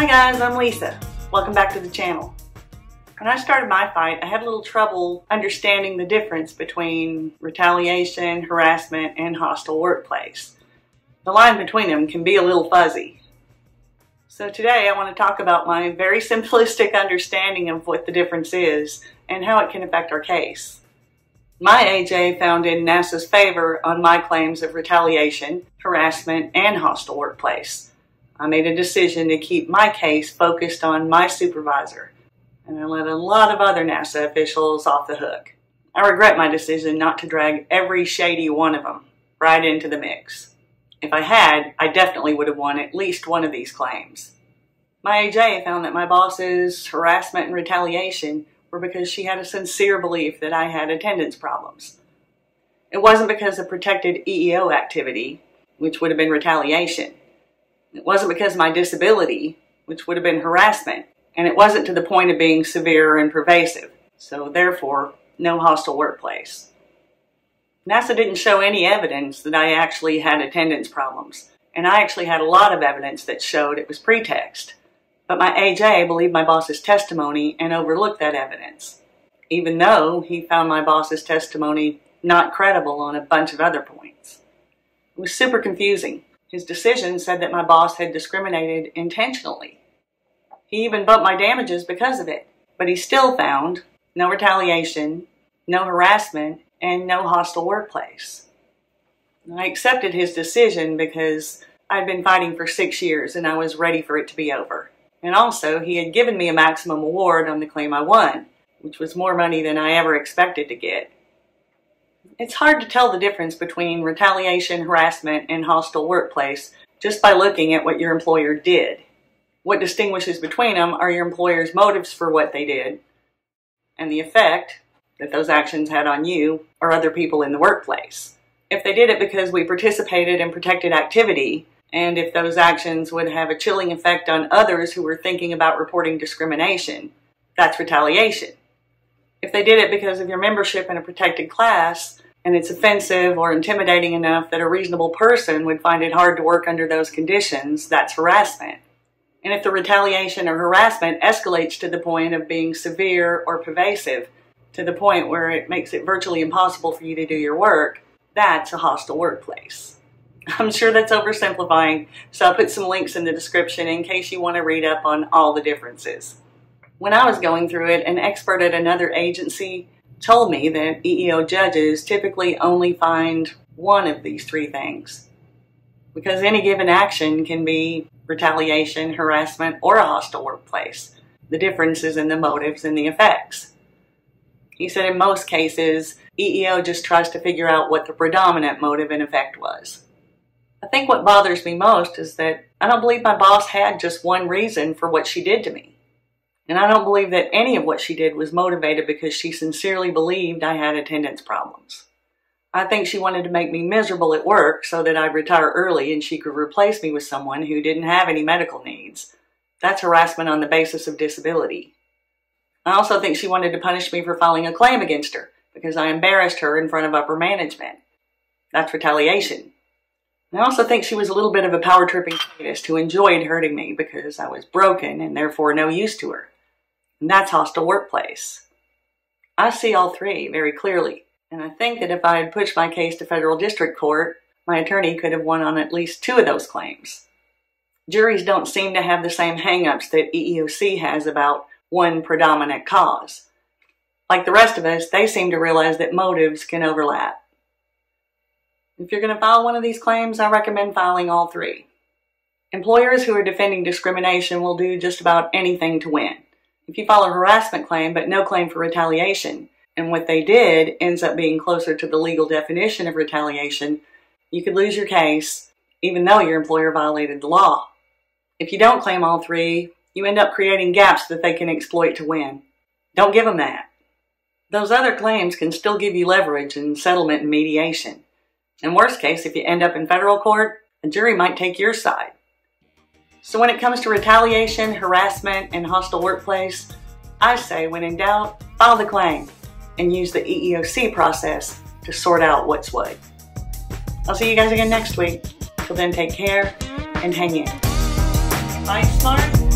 Hi guys, I'm Lisa. Welcome back to the channel. When I started my fight, I had a little trouble understanding the difference between retaliation, harassment, and hostile workplace. The line between them can be a little fuzzy. So today I want to talk about my very simplistic understanding of what the difference is and how it can affect our case. My AJ found in NASA's favor on my claims of retaliation, harassment, and hostile workplace. I made a decision to keep my case focused on my supervisor, and I let a lot of other NASA officials off the hook. I regret my decision not to drag every shady one of them right into the mix. If I had, I definitely would have won at least one of these claims. My AJ found that my boss's harassment and retaliation were because she had a sincere belief that I had attendance problems. It wasn't because of protected EEO activity, which would have been retaliation. It wasn't because of my disability, which would have been harassment. And it wasn't to the point of being severe and pervasive. So therefore, no hostile workplace. NASA didn't show any evidence that I actually had attendance problems. And I actually had a lot of evidence that showed it was pretext. But my AJ believed my boss's testimony and overlooked that evidence, even though he found my boss's testimony not credible on a bunch of other points. It was super confusing. His decision said that my boss had discriminated intentionally. He even bumped my damages because of it, but he still found no retaliation, no harassment, and no hostile workplace. I accepted his decision because I'd been fighting for six years and I was ready for it to be over. And also, he had given me a maximum award on the claim I won, which was more money than I ever expected to get. It's hard to tell the difference between retaliation, harassment, and hostile workplace just by looking at what your employer did. What distinguishes between them are your employer's motives for what they did and the effect that those actions had on you or other people in the workplace. If they did it because we participated in protected activity, and if those actions would have a chilling effect on others who were thinking about reporting discrimination. That's retaliation. If they did it because of your membership in a protected class and it's offensive or intimidating enough that a reasonable person would find it hard to work under those conditions, that's harassment. And if the retaliation or harassment escalates to the point of being severe or pervasive, to the point where it makes it virtually impossible for you to do your work, that's a hostile workplace. I'm sure that's oversimplifying, so I'll put some links in the description in case you want to read up on all the differences. When I was going through it, an expert at another agency told me that EEO judges typically only find one of these three things. Because any given action can be retaliation, harassment, or a hostile workplace. The difference is in the motives and the effects. He said in most cases, EEO just tries to figure out what the predominant motive and effect was. I think what bothers me most is that I don't believe my boss had just one reason for what she did to me. And I don't believe that any of what she did was motivated because she sincerely believed I had attendance problems. I think she wanted to make me miserable at work so that I'd retire early and she could replace me with someone who didn't have any medical needs. That's harassment on the basis of disability. I also think she wanted to punish me for filing a claim against her because I embarrassed her in front of upper management. That's retaliation. I also think she was a little bit of a power tripping sadist who enjoyed hurting me because I was broken and therefore no use to her. And that's hostile workplace. I see all three very clearly, and I think that if I had pushed my case to federal district court, my attorney could have won on at least two of those claims. Juries don't seem to have the same hangups that EEOC has about one predominant cause. Like the rest of us, they seem to realize that motives can overlap. If you're going to file one of these claims, I recommend filing all three. Employers who are defending discrimination will do just about anything to win. If you file a harassment claim but no claim for retaliation, and what they did ends up being closer to the legal definition of retaliation, you could lose your case even though your employer violated the law. If you don't claim all three, you end up creating gaps that they can exploit to win. Don't give them that. Those other claims can still give you leverage in settlement and mediation. In worst case, if you end up in federal court, a jury might take your side. So when it comes to retaliation, harassment, and hostile workplace, I say when in doubt, file the claim and use the EEOC process to sort out what's what. I'll see you guys again next week. Till then, take care and hang in. Bye, smart.